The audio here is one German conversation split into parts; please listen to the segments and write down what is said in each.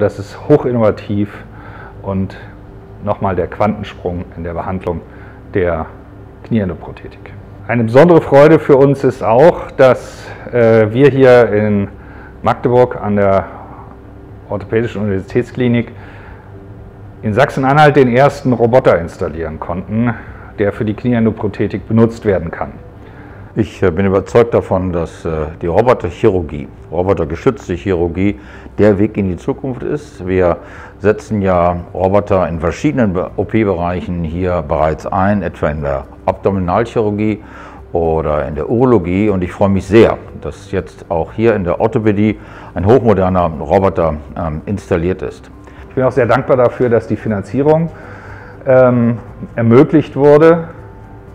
Das ist hochinnovativ und nochmal der Quantensprung in der Behandlung der Knieendoprothetik. Eine besondere Freude für uns ist auch, dass äh, wir hier in Magdeburg an der Orthopädischen Universitätsklinik in Sachsen-Anhalt den ersten Roboter installieren konnten, der für die Knieendoprothetik benutzt werden kann. Ich äh, bin überzeugt davon, dass äh, die Roboterchirurgie, robotergeschützte Chirurgie, der Weg in die Zukunft ist. Wir setzen ja Roboter in verschiedenen OP-Bereichen hier bereits ein, etwa in der Abdominalchirurgie oder in der Urologie. Und ich freue mich sehr, dass jetzt auch hier in der Orthopädie ein hochmoderner Roboter ähm, installiert ist. Ich bin auch sehr dankbar dafür, dass die Finanzierung ähm, ermöglicht wurde.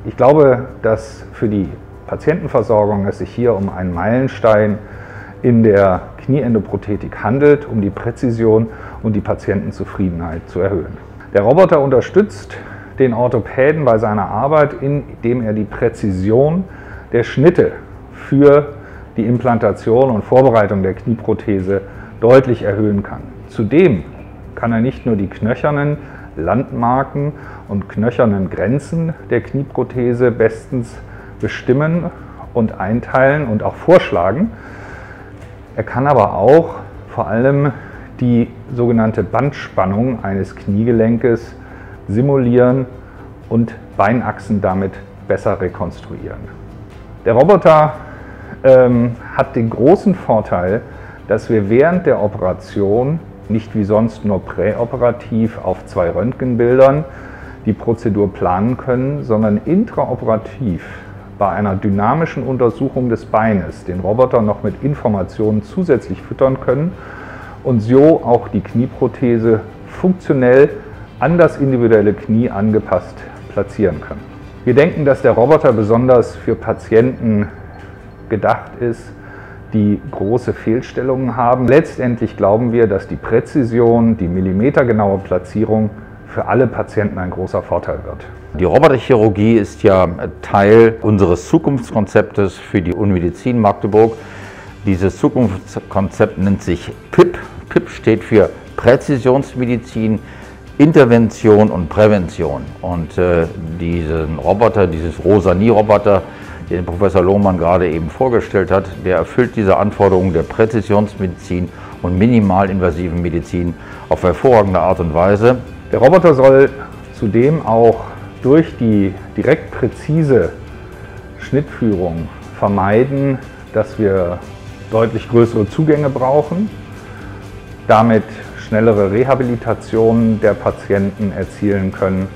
Ich glaube, dass für die Patientenversorgung es sich hier um einen Meilenstein in der Knieendoprothetik handelt, um die Präzision und die Patientenzufriedenheit zu erhöhen. Der Roboter unterstützt den Orthopäden bei seiner Arbeit, indem er die Präzision der Schnitte für die Implantation und Vorbereitung der Knieprothese deutlich erhöhen kann. Zudem kann er nicht nur die knöchernen Landmarken und knöchernen Grenzen der Knieprothese bestens bestimmen und einteilen und auch vorschlagen. Er kann aber auch vor allem die sogenannte Bandspannung eines Kniegelenkes simulieren und Beinachsen damit besser rekonstruieren. Der Roboter ähm, hat den großen Vorteil, dass wir während der Operation nicht wie sonst nur präoperativ auf zwei Röntgenbildern die Prozedur planen können, sondern intraoperativ bei einer dynamischen Untersuchung des Beines den Roboter noch mit Informationen zusätzlich füttern können und so auch die Knieprothese funktionell an das individuelle Knie angepasst platzieren können. Wir denken, dass der Roboter besonders für Patienten gedacht ist, die große Fehlstellungen haben. Letztendlich glauben wir, dass die Präzision, die millimetergenaue Platzierung für alle Patienten ein großer Vorteil wird. Die Roboterchirurgie ist ja Teil unseres Zukunftskonzeptes für die Unmedizin Magdeburg. Dieses Zukunftskonzept nennt sich PIP. PIP steht für Präzisionsmedizin, Intervention und Prävention. Und äh, diesen Roboter, dieses Rosani-Roboter, den Professor Lohmann gerade eben vorgestellt hat, der erfüllt diese Anforderungen der Präzisionsmedizin und minimalinvasiven Medizin auf hervorragende Art und Weise. Der Roboter soll zudem auch durch die direkt präzise Schnittführung vermeiden, dass wir deutlich größere Zugänge brauchen, damit schnellere Rehabilitation der Patienten erzielen können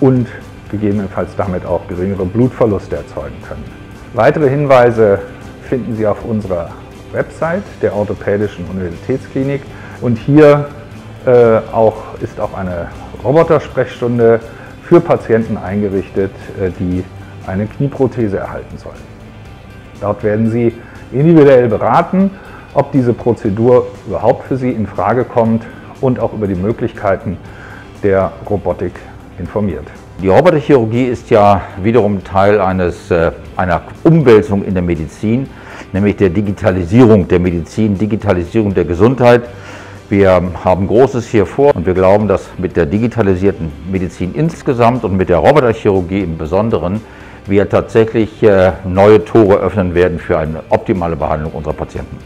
und gegebenenfalls damit auch geringere Blutverluste erzeugen können. Weitere Hinweise finden Sie auf unserer Website der Orthopädischen Universitätsklinik und hier äh, auch, ist auch eine Robotersprechstunde für Patienten eingerichtet, äh, die eine Knieprothese erhalten sollen. Dort werden Sie individuell beraten, ob diese Prozedur überhaupt für Sie in Frage kommt und auch über die Möglichkeiten der Robotik informiert. Die Roboterchirurgie ist ja wiederum Teil eines, äh, einer Umwälzung in der Medizin, nämlich der Digitalisierung der Medizin, Digitalisierung der Gesundheit. Wir haben Großes hier vor und wir glauben, dass mit der digitalisierten Medizin insgesamt und mit der Roboterchirurgie im Besonderen wir tatsächlich äh, neue Tore öffnen werden für eine optimale Behandlung unserer Patienten.